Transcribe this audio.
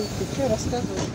Ты? Что рассказываете?